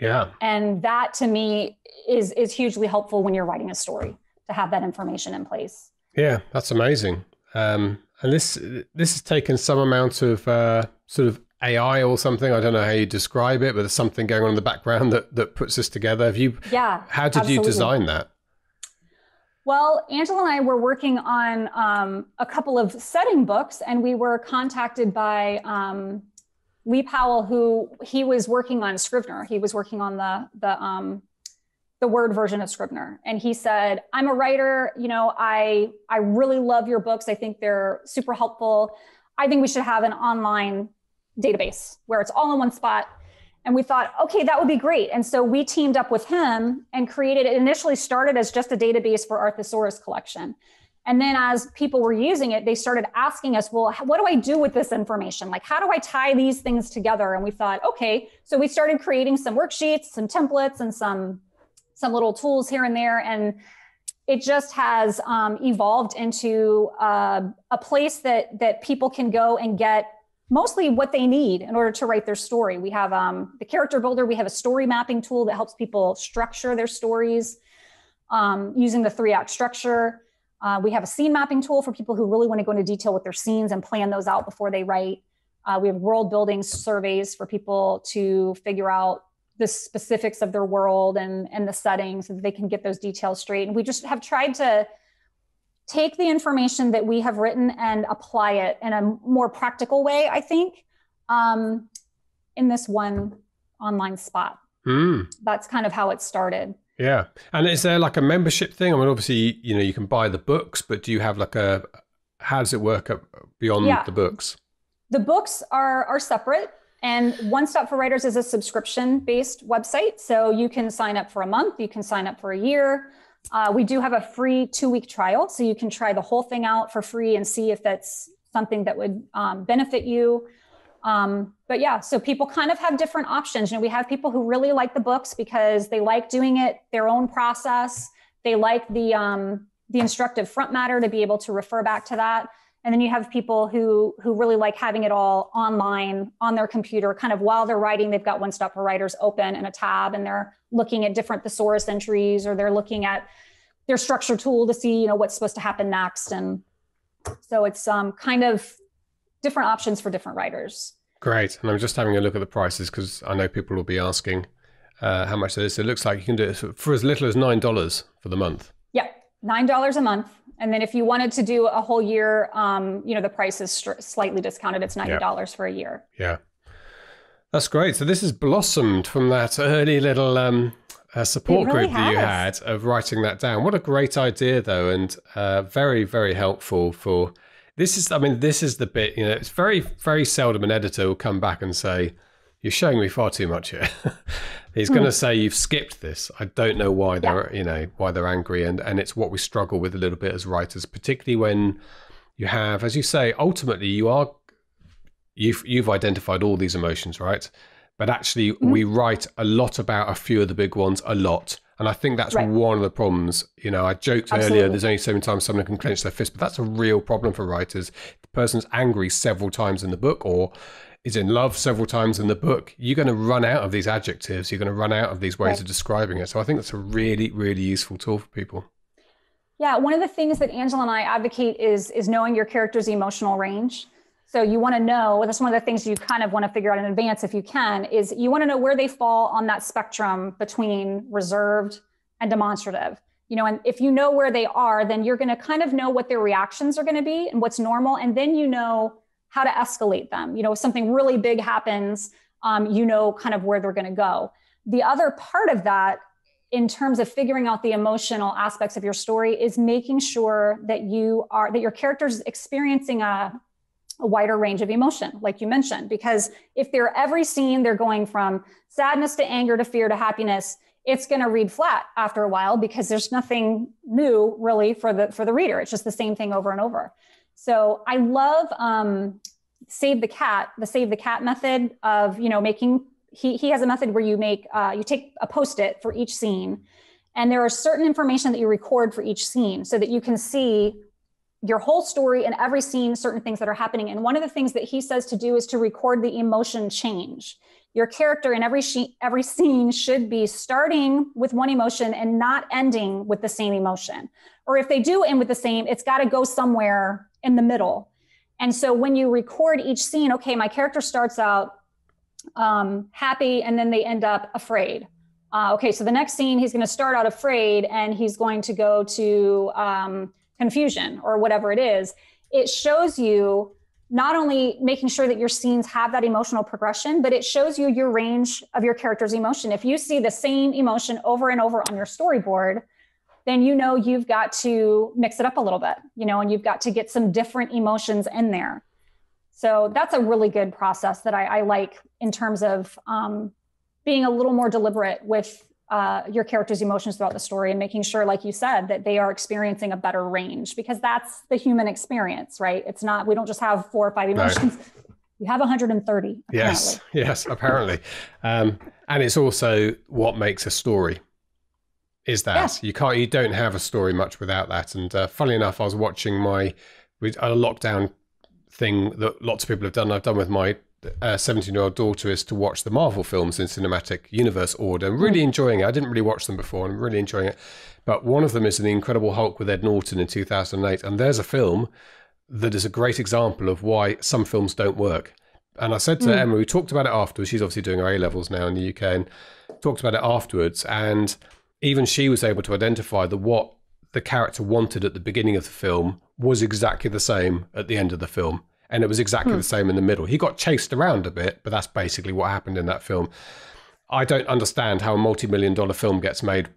yeah and that to me is is hugely helpful when you're writing a story to have that information in place yeah that's amazing um, and this this has taken some amount of uh, sort of AI or something. I don't know how you describe it, but there's something going on in the background that that puts this together. Have you? Yeah. How did absolutely. you design that? Well, Angela and I were working on um, a couple of setting books, and we were contacted by um, Lee Powell, who he was working on Scrivener. He was working on the the um, the word version of Scrivener, and he said, "I'm a writer. You know, I I really love your books. I think they're super helpful. I think we should have an online database where it's all in one spot." And we thought, okay, that would be great. And so we teamed up with him and created it. Initially started as just a database for our thesaurus collection. And then as people were using it, they started asking us, well, what do I do with this information? Like, how do I tie these things together? And we thought, okay, so we started creating some worksheets, some templates, and some some little tools here and there. And it just has um, evolved into uh, a place that that people can go and get mostly what they need in order to write their story. We have um, the character builder, we have a story mapping tool that helps people structure their stories um, using the three act structure. Uh, we have a scene mapping tool for people who really want to go into detail with their scenes and plan those out before they write. Uh, we have world building surveys for people to figure out the specifics of their world and, and the setting so that they can get those details straight. And we just have tried to take the information that we have written and apply it in a more practical way, I think, um, in this one online spot. Mm. That's kind of how it started. Yeah. And is there like a membership thing? I mean, obviously, you know, you can buy the books, but do you have like a, how does it work beyond yeah. the books? The books are, are separate. And One Stop for Writers is a subscription based website. So you can sign up for a month, you can sign up for a year. Uh, we do have a free two week trial, so you can try the whole thing out for free and see if that's something that would um, benefit you. Um, but yeah, so people kind of have different options. You know, we have people who really like the books because they like doing it their own process. They like the um, the instructive front matter to be able to refer back to that. And then you have people who who really like having it all online on their computer, kind of while they're writing. They've got One Stop for Writers open in a tab, and they're looking at different thesaurus entries, or they're looking at their structure tool to see, you know, what's supposed to happen next. And so it's um, kind of different options for different writers. Great. And I'm just having a look at the prices because I know people will be asking uh, how much it is. It looks like you can do it for as little as nine dollars for the month. Yeah, nine dollars a month. And then if you wanted to do a whole year, um, you know, the price is str- slightly discounted. It's $90 yeah. for a year. Yeah. That's great. So this has blossomed from that early little um, uh, support really group that you had of writing that down. What a great idea, though, and uh, very, very helpful for. This is, I mean, this is the bit. You know, it's very, very seldom an editor will come back and say, "You're showing me far too much here." He's going to hmm. say you've skipped this. I don't know why they're yeah. you know why they're angry, and and it's what we struggle with a little bit as writers, particularly when you have, as you say, ultimately you are you've you've identified all these emotions, right? But actually, mm-hmm. we write a lot about a few of the big ones, a lot. And I think that's right. one of the problems. You know, I joked Absolutely. earlier, there's only so many times someone can clench their fist, but that's a real problem for writers. The person's angry several times in the book, or is in love several times in the book, you're going to run out of these adjectives. You're going to run out of these ways right. of describing it. So I think that's a really, really useful tool for people. Yeah, one of the things that Angela and I advocate is is knowing your character's emotional range. So you want to know, that's one of the things you kind of want to figure out in advance if you can, is you want to know where they fall on that spectrum between reserved and demonstrative. You know, and if you know where they are, then you're going to kind of know what their reactions are going to be and what's normal. And then you know how to escalate them. You know, if something really big happens, um, you know kind of where they're going to go. The other part of that in terms of figuring out the emotional aspects of your story is making sure that you are that your character's experiencing a a wider range of emotion, like you mentioned, because if they're every scene, they're going from sadness to anger to fear to happiness, it's going to read flat after a while because there's nothing new really for the for the reader. It's just the same thing over and over. So I love um, save the cat, the save the cat method of you know making. He he has a method where you make uh, you take a post it for each scene, and there are certain information that you record for each scene so that you can see your whole story and every scene, certain things that are happening. And one of the things that he says to do is to record the emotion change. Your character in every she- every scene should be starting with one emotion and not ending with the same emotion. Or if they do end with the same, it's got to go somewhere in the middle. And so when you record each scene, okay, my character starts out um, happy and then they end up afraid. Uh, okay, so the next scene, he's going to start out afraid and he's going to go to um, confusion or whatever it is, it shows you not only making sure that your scenes have that emotional progression, but it shows you your range of your character's emotion. If you see the same emotion over and over on your storyboard, then you know you've got to mix it up a little bit, you know, and you've got to get some different emotions in there. So that's a really good process that I, I like in terms of um, being a little more deliberate with uh, your character's emotions throughout the story and making sure, like you said, that they are experiencing a better range because that's the human experience, right? It's not, we don't just have four or five emotions. Right. We have 130. Apparently. Yes, yes, apparently. Um, and it's also what makes a story is that yeah. you can't, you don't have a story much without that. And uh, funnily enough, I was watching my a lockdown thing that lots of people have done. I've done with my 17 year old daughter is to watch the Marvel films in cinematic universe order. I'm really mm. enjoying it. I didn't really watch them before, and I'm really enjoying it. But one of them is The Incredible Hulk with Ed Norton in 2008. And there's a film that is a great example of why some films don't work. And I said to mm. Emma, we talked about it afterwards. She's obviously doing her A levels now in the UK and talked about it afterwards. And even she was able to identify that what the character wanted at the beginning of the film was exactly the same at the end of the film and it was exactly hmm. the same in the middle. He got chased around a bit, but that's basically what happened in that film. I don't understand how a multi-million dollar film gets made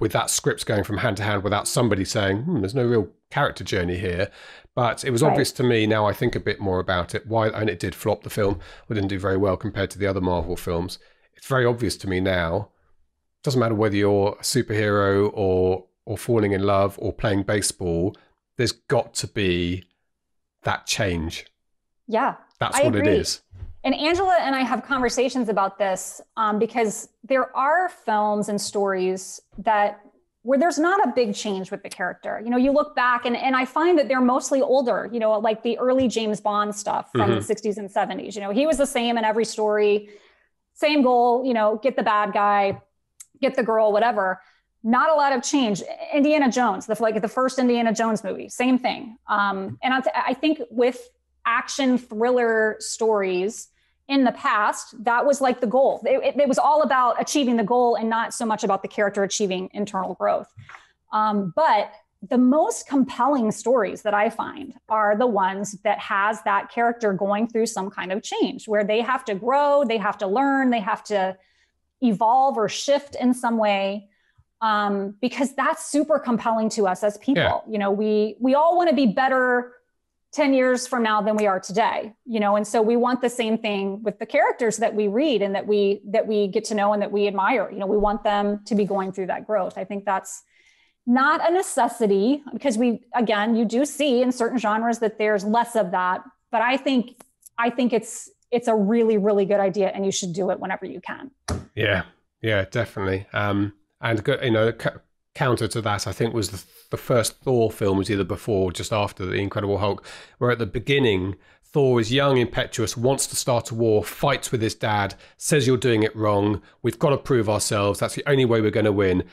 with that script going from hand to hand without somebody saying, hmm, "There's no real character journey here." But it was right. obvious to me. Now I think a bit more about it. Why and it did flop. The film we didn't do very well compared to the other Marvel films. It's very obvious to me now. Doesn't matter whether you're a superhero or or falling in love or playing baseball. There's got to be that change. Yeah. That's I what agree. it is. And Angela and I have conversations about this um, because there are films and stories that where there's not a big change with the character. You know, you look back and, and I find that they're mostly older, you know, like the early James Bond stuff from mm-hmm. the 60s and 70s. You know, he was the same in every story, same goal, you know, get the bad guy, get the girl, whatever not a lot of change. Indiana Jones, the like the first Indiana Jones movie, same thing. Um, and I, I think with action thriller stories in the past, that was like the goal. It, it, it, was all about achieving the goal and not so much about the character achieving internal growth. Um, but the most compelling stories that I find are the ones that has that character going through some kind of change where they have to grow, they have to learn, they have to evolve or shift in some way um, because that's super compelling to us as people. Yeah. You know, we we all want to be better 10 years from now than we are today you know and so we want the same thing with the characters that we read and that we that we get to know and that we admire you know we want them to be going through that growth i think that's not a necessity because we again you do see in certain genres that there's less of that but i think i think it's it's a really really good idea and you should do it whenever you can yeah yeah definitely um and you know, counter to that, I think was the, the first Thor film was either before or just after the Incredible Hulk, where at the beginning Thor is young, impetuous, wants to start a war, fights with his dad, says you're doing it wrong. We've got to prove ourselves. That's the only way we're going to win.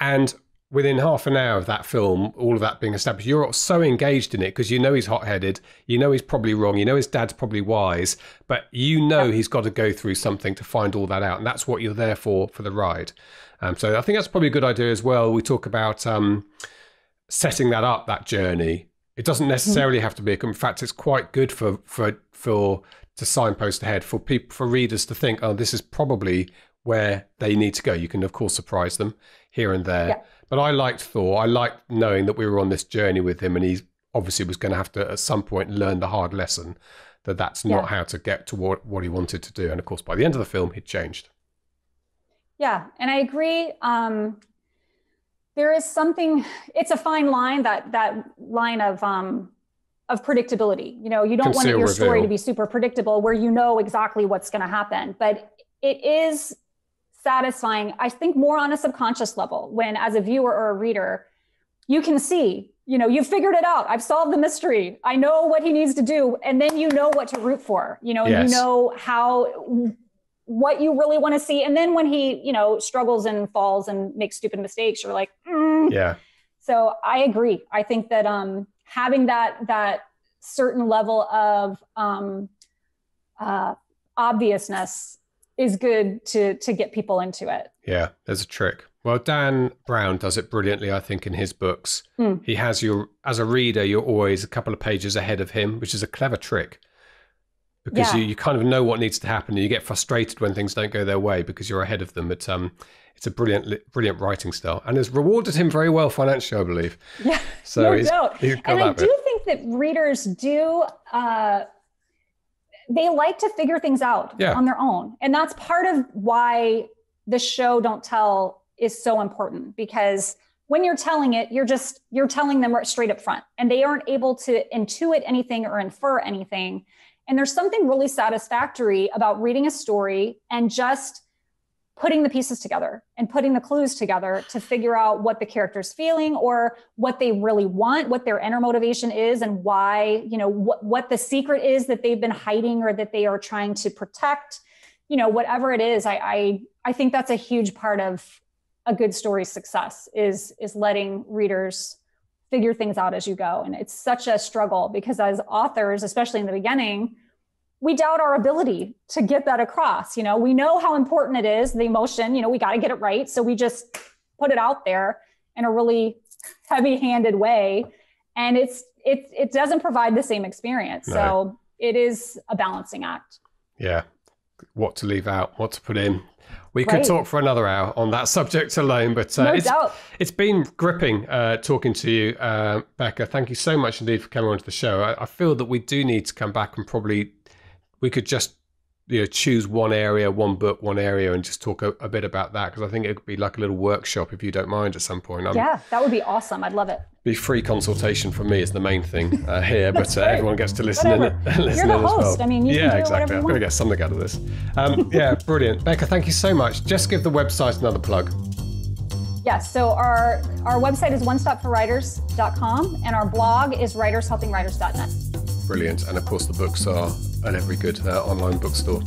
And within half an hour of that film, all of that being established, you're so engaged in it because you know he's hot headed, you know he's probably wrong, you know his dad's probably wise, but you know he's got to go through something to find all that out. And that's what you're there for for the ride. Um, so I think that's probably a good idea as well. We talk about um, setting that up, that journey. It doesn't necessarily have to be. A in fact, it's quite good for for for to signpost ahead for people for readers to think, oh, this is probably where they need to go. You can of course surprise them here and there. Yeah. But I liked Thor. I liked knowing that we were on this journey with him, and he obviously was going to have to at some point learn the hard lesson that that's not yeah. how to get to what, what he wanted to do. And of course, by the end of the film, he'd changed. Yeah, and I agree. Um, there is something. It's a fine line that that line of um, of predictability. You know, you don't Conceal want your reveal. story to be super predictable, where you know exactly what's going to happen. But it is satisfying, I think, more on a subconscious level when, as a viewer or a reader, you can see, you know, you've figured it out. I've solved the mystery. I know what he needs to do. And then you know what to root for. You know, yes. you know how, what you really want to see. And then when he, you know, struggles and falls and makes stupid mistakes, you're like, mm. yeah. So I agree. I think that um, having that, that certain level of um, uh, obviousness is good to to get people into it. Yeah, there's a trick. Well, Dan Brown does it brilliantly, I think, in his books. Mm. He has your as a reader, you're always a couple of pages ahead of him, which is a clever trick. Because yeah. you, you kind of know what needs to happen and you get frustrated when things don't go their way because you're ahead of them. But um, it's a brilliant, brilliant writing style, and has rewarded him very well financially, I believe. Yeah, so no he's, doubt. He's and I do think that readers do uh, they like to figure things out yeah. on their own. And that's part of why the show Don't Tell is so important because when you're telling it, you're just you're telling them straight up front and they aren't able to intuit anything or infer anything. And there's something really satisfactory about reading a story and just putting the pieces together and putting the clues together to figure out what the character's feeling or what they really want what their inner motivation is and why you know what, what the secret is that they've been hiding or that they are trying to protect. You know whatever it is I, I i think that's a huge part of a good story's success is is letting readers figure things out as you go. And it's such a struggle because as authors especially in the beginning we doubt our ability to get that across. You know, we know how important it is, the emotion, you know, we got to get it right. So we just put it out there in a really heavy handed way. And it's, it, it doesn't provide the same experience. No. So it is a balancing act. Yeah. What to leave out, what to put in. We could right. talk for another hour on that subject alone, but uh, no it's, doubt. it's been gripping uh, talking to you, uh, Becca. Thank you so much indeed for coming onto the show. I, I feel that we do need to come back and probably we could just you know choose one area one book one area and just talk a, a bit about that because i think it could be like a little workshop if you don't mind at some point. I'm, yeah that would be awesome. I'd love it. Be free consultation for me is the main thing uh, here but uh, everyone gets to listen in, listen You're the host. Well. i mean yeah exactly. i'm going to get something out of this. Um, yeah brilliant. Becca thank you so much. Just give the website another plug. Yes, so our our website is onestopforwriters.com and our blog is writershelpingwriters.net. Brilliant. And of course the books are at every good uh, online bookstore.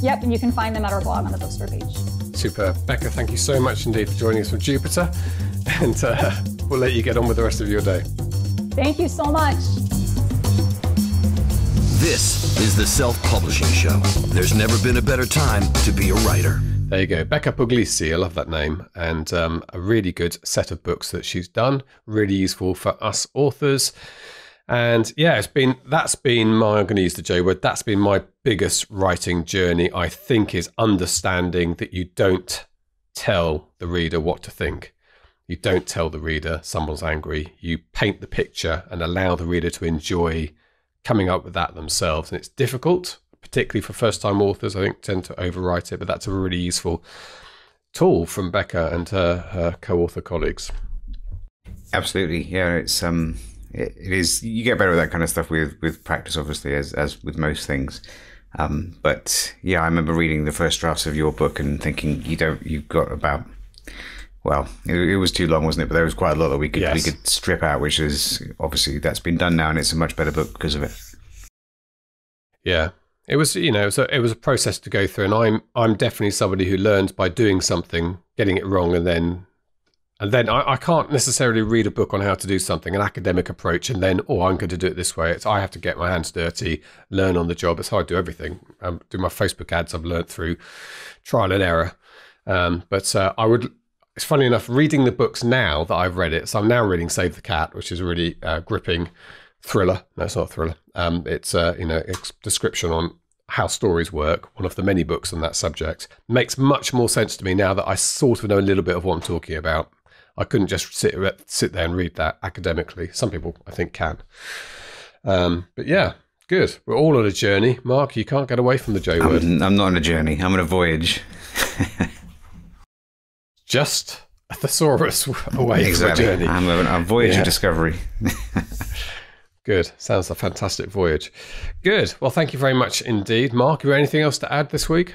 Yep, and you can find them at our blog on the bookstore page. Super. Becca, thank you so much indeed for joining us from Jupiter. And uh, we'll let you get on with the rest of your day. Thank you so much. This is the Self Publishing Show. There's never been a better time to be a writer. There you go. Becca Puglisi, I love that name. And um, a really good set of books that she's done, really useful for us authors. And yeah, it's been that's been my I'm going to use the J word. That's been my biggest writing journey. I think is understanding that you don't tell the reader what to think. You don't tell the reader someone's angry. You paint the picture and allow the reader to enjoy coming up with that themselves. And it's difficult, particularly for first time authors. I think tend to overwrite it, but that's a really useful tool from Becca and her, her co-author colleagues. Absolutely, yeah. It's um, it, it is you get better with that kind of stuff with with practice, obviously, as as with most things. Um, but yeah, I remember reading the first drafts of your book and thinking you don't you've got about well, it, it, was too long, wasn't it? But there was quite a lot that we could yes. we could strip out, which is obviously that's been done now, and it's a much better book because of it. Yeah, it was you know so it was a process to go through, and I'm I'm definitely somebody who learns by doing something, getting it wrong, and then and then I, I, can't necessarily read a book on how to do something, an academic approach, and then, oh, I'm going to do it this way. It's I have to get my hands dirty, learn on the job. It's how I do everything. Um, do my Facebook ads. I've learned through trial and error. Um, but uh, I would. It's funny enough reading the books now that I've read it. So I'm now reading Save the Cat, which is a really uh, gripping thriller. No, it's not a thriller. Um, it's uh, you know, it's description on how stories work, one of the many books on that subject, makes much more sense to me now that I sort of know a little bit of what I'm talking about. I couldn't just sit sit there and read that academically. Some people, I think, can. Um, but yeah, good. We're all on a journey. Mark, you can't get away from the J word. I'm, I'm not on a journey. I'm on a voyage. just a thesaurus away exactly. from a journey. I'm on a voyage yeah. of discovery. Good. Sounds a fantastic voyage. Good. Well, thank you very much indeed. Mark, have you anything else to add this week?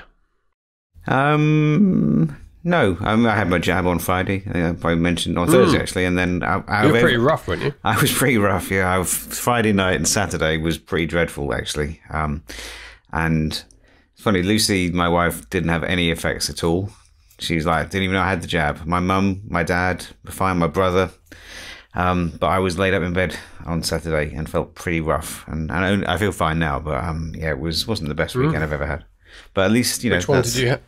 Um, no, um, I had my jab on Friday. I mentioned on Thursday mm. actually, and then I, I you were pretty rough, weren't you? I was pretty rough. Yeah, I, Friday night and Saturday was pretty dreadful actually. Um, and it's funny, Lucy, my wife, didn't have any effects at all. She was like, didn't even know I had the jab. My mum, my dad, fine. My brother. Um, but I was laid up in bed on Saturday and felt pretty rough, and, and I feel fine now. But um, yeah, it was wasn't the best weekend mm. I've ever had. But at least you know. Which one did you have?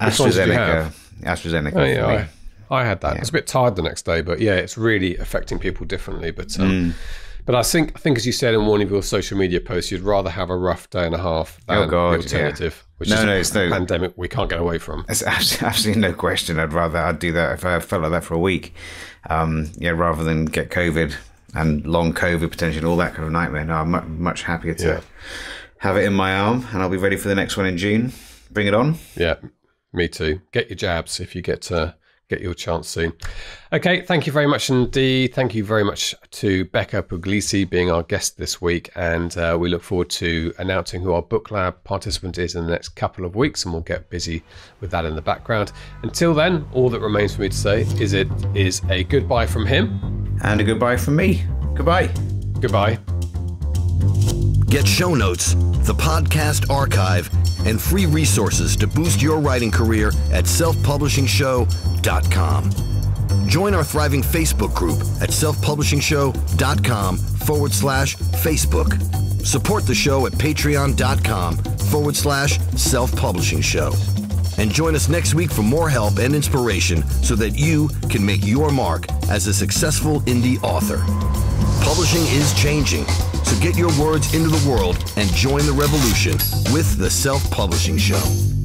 AstraZeneca. AstraZeneca. Oh, yeah, I, I, had that. Yeah. I was a bit tired the next day, but yeah, it's really affecting people differently. But um, mm. but I think I think as you said in one of your social media posts, you'd rather have a rough day and a half than oh God, the alternative, yeah. which no, is no, it's no, pandemic we can't get away from. It's absolutely no question. I'd rather I'd do that if I felt like that for a week. Um, yeah, rather than get COVID and long COVID potentially and all that kind of nightmare. No, I'm much happier to yeah. have it in my arm, and I'll be ready for the next one in June. Bring it on. Yeah, me too. Get your jabs if you get to get your chance soon. Okay, thank you very much indeed. Thank you very much to Becca Puglisi being our guest this week, and uh, we look forward to announcing who our book lab participant is in the next couple of weeks, and we'll get busy with that in the background. Until then, all that remains for me to say is it is a goodbye from him and a goodbye from me. Goodbye. Goodbye. Get show notes, the podcast archive, and free resources to boost your writing career at selfpublishingshow.com. Join our thriving Facebook group at selfpublishingshow.com forward slash Facebook. Support the show at patreon.com forward slash self publishing show. And join us next week for more help and inspiration so that you can make your mark as a successful indie author. Publishing is changing so get your words into the world and join the revolution with the Self Publishing Show.